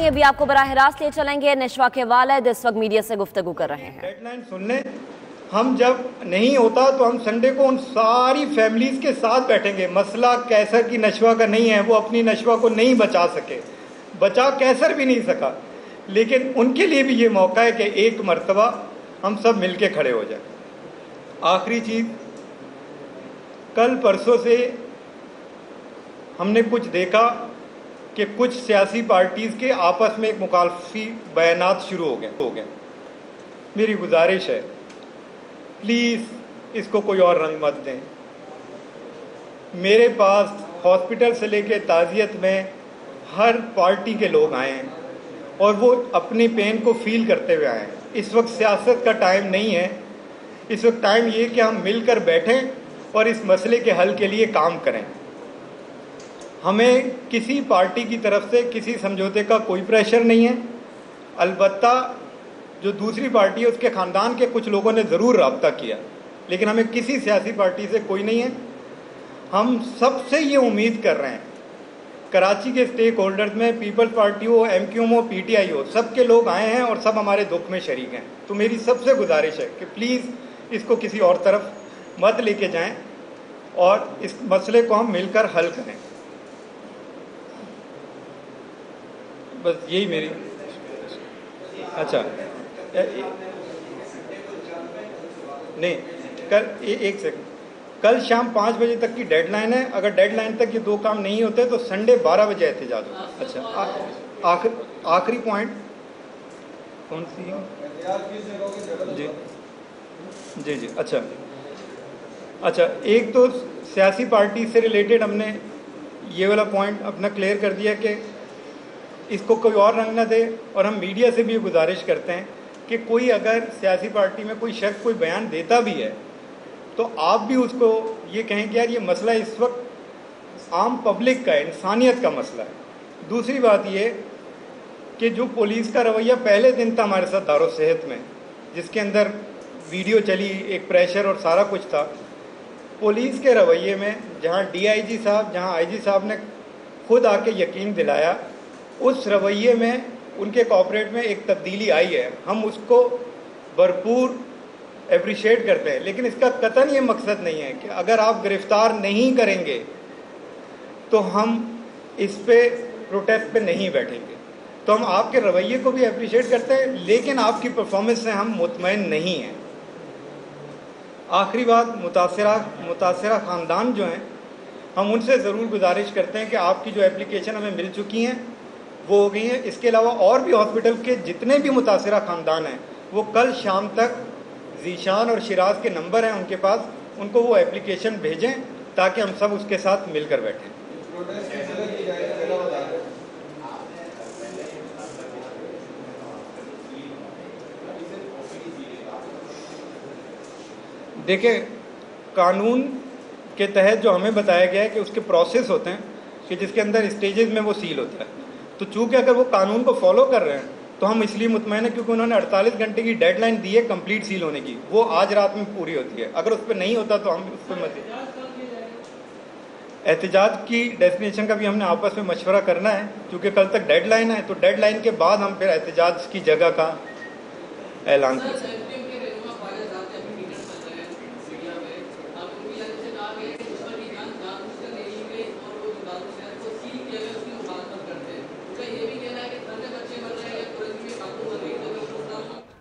ابھی آپ کو براہ راست لے چلیں گے۔ نشوا کے والد اس وقت میڈیا سے گفتگو کر رہے ہیں۔ ڈیڈ لائن سن لیں۔ ہم جب نہیں ہوتا تو ہم سنڈے کو ان ساری فیملیز کے ساتھ بیٹھیں گے۔ مسئلہ کیسر کی نشوا کا نہیں ہے، وہ اپنی نشوا کو نہیں بچا سکے۔ بچا کیسر بھی نہیں سکا۔ لیکن ان کے لیے بھی یہ موقع ہے کہ ایک مرتبہ ہم سب مل کے کھڑے ہو جائیں۔ آخری چیز، کل پرسوں سے ہم نے کچھ دیکھا۔ کہ کچھ سیاسی پارٹیز کے آپس میں ایک مخالفی بیانات شروع ہو گئے۔ ہو گئے میری گزارش ہے، پلیز اس کو کوئی اور رنگ مت دیں۔ میرے پاس ہاسپٹل سے لے کے تعزیت میں ہر پارٹی کے لوگ آئے ہیں اور وہ اپنی پین کو فیل کرتے ہوئے آئے ہیں۔ اس وقت سیاست کا ٹائم نہیں ہے۔ اس وقت ٹائم یہ کہ ہم مل کر بیٹھیں اور اس مسئلے کے حل کے لیے کام کریں۔ ہمیں کسی پارٹی کی طرف سے کسی سمجھوتے کا کوئی پریشر نہیں ہے۔ البتہ جو دوسری پارٹی ہے، اس کے خاندان کے کچھ لوگوں نے ضرور رابطہ کیا، لیکن ہمیں کسی سیاسی پارٹی سے کوئی نہیں ہے۔ ہم سب سے یہ امید کر رہے ہیں، کراچی کے اسٹیک ہولڈرز میں پیپلز پارٹی ہو ایم کیو ایم ہو پی ٹی آئی ہو، سب کے لوگ آئے ہیں اور سب ہمارے دکھ میں شریک ہیں۔ تو میری سب سے گزارش ہے کہ پلیز اس کو کسی اور طرف مت لے کے جائیں اور اس مسئلے کو ہم مل کر حل کریں۔ بس یہی میری اچھا. نہیں، کل ایک سیکنڈ کل شام پانچ بجے تک کی ڈیڈ لائن ہے۔ اگر ڈیڈ لائن تک یہ دو کام نہیں ہوتے تو سنڈے بارہ بجے احتجاج ہو۔ اچھا آخر آخری پوائنٹ کون سی جی۔ جی جی اچھا۔ اچھا ایک تو سیاسی پارٹی سے ریلیٹڈ ہم نے یہ والا پوائنٹ اپنا کلیئر کر دیا کہ اس کو کوئی اور رنگ نہ دے اور ہم میڈیا سے بھی یہ گزارش کرتے ہیں کہ کوئی اگر سیاسی پارٹی میں کوئی شخص کوئی بیان دیتا بھی ہے، تو آپ بھی اس کو یہ کہیں کہ یار یہ مسئلہ اس وقت عام پبلک کا ہے انسانیت کا مسئلہ ہے۔ دوسری بات یہ کہ جو پولیس کا رویہ پہلے دن تھا ہمارے ساتھ دار و صحت میں، جس کے اندر ویڈیو چلی، ایک پریشر اور سارا کچھ تھا، پولیس کے رویے میں جہاں ڈی آئی جی صاحب، جہاں آئی جی صاحب نے خود آ کے یقین دلایا اس رویے میں، ان کے کوپریٹ میں ایک تبدیلی آئی ہے۔ ہم اس کو بھرپور اپریشیٹ کرتے ہیں، لیکن اس کا قطن یہ مقصد نہیں ہے کہ اگر آپ گرفتار نہیں کریں گے تو ہم اس پہ پروٹیسٹ پہ نہیں بیٹھیں گے۔ تو ہم آپ کے رویے کو بھی اپریشیٹ کرتے ہیں، لیکن آپ کی پرفارمنس سے ہم مطمئن نہیں ہیں۔ آخری بات، متاثرہ متاثرہ خاندان جو ہیں، ہم ان سے ضرور گزارش کرتے ہیں کہ آپ کی جو اپلیکیشن ہمیں مل چکی ہیں وہ ہو گئی ہیں۔ اس کے علاوہ اور بھی ہاسپٹل کے جتنے بھی متاثرہ خاندان ہیں، وہ کل شام تک ذیشان اور شراز کے نمبر ہیں ان کے پاس۔ ان کو وہ اپلیکیشن بھیجیں تاکہ ہم سب اس کے ساتھ مل کر بیٹھیں۔ دیکھیں، قانون کے تحت جو ہمیں بتایا گیا ہے کہ اس کے پروسیس ہوتے ہیں، کہ جس کے اندر اسٹیجز میں وہ سیل ہوتا ہے۔ تو چونکہ اگر وہ قانون کو فالو کر رہے ہیں، تو ہم اس لیے مطمئن ہیں کیونکہ انہوں نے اڑتالیس گھنٹے کی ڈیڈ لائن دی ہے کمپلیٹ سیل ہونے کی۔ وہ آج رات میں پوری ہوتی ہے۔ اگر اس پہ نہیں ہوتا تو ہم اس پہ مت۔ احتجاج کی ڈیسٹینیشن کا بھی ہم نے آپس میں مشورہ کرنا ہے کیونکہ کل تک ڈیڈ لائن ہے، تو ڈیڈ لائن کے بعد ہم پھر احتجاج کی جگہ کا اعلان کر سکتے ہیں